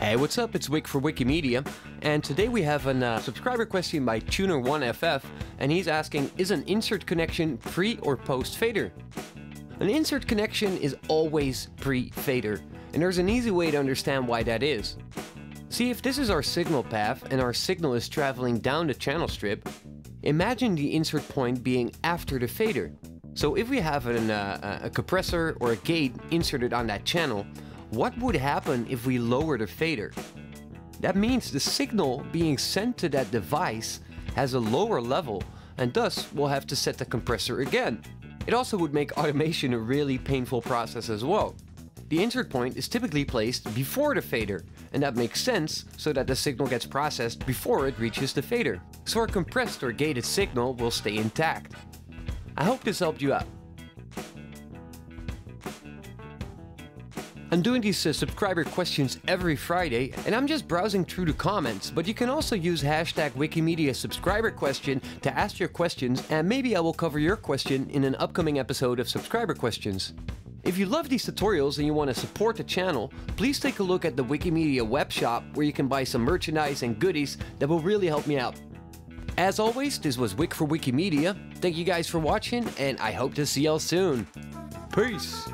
Hey, what's up? It's Wick for WickieMedia, and today we have a uh, subscriber question by Tuneroneff, and he's asking, is an insert connection pre or post fader? An insert connection is always pre-fader, and there's an easy way to understand why that is. See, if this is our signal path and our signal is traveling down the channel strip, imagine the insert point being after the fader. So if we have an, uh, a compressor or a gate inserted on that channel, what would happen if we lower the fader? That means the signal being sent to that device has a lower level and thus we'll have to set the compressor again. It also would make automation a really painful process as well. The insert point is typically placed before the fader, and that makes sense so that the signal gets processed before it reaches the fader, so our compressed or gated signal will stay intact. I hope this helped you out. I'm doing these uh, subscriber questions every Friday, and I'm just browsing through the comments, but you can also use hashtag WickieMedia subscriber question to ask your questions, and maybe I will cover your question in an upcoming episode of Subscriber Questions. If you love these tutorials and you want to support the channel, please take a look at the WickieMedia web shop where you can buy some merchandise and goodies that will really help me out. As always, this was Wick for WickieMedia. Thank you guys for watching, and I hope to see y'all soon. Peace!